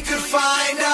we could find out.